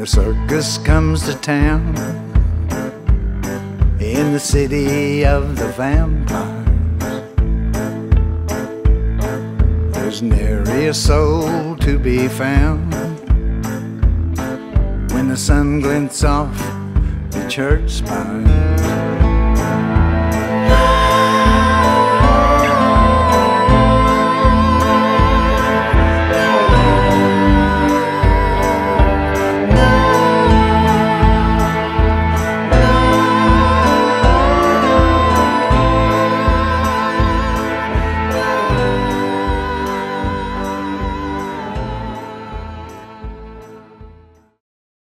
The circus comes to town in the city of the vampires. There's nary a soul to be found when the sun glints off the church spire.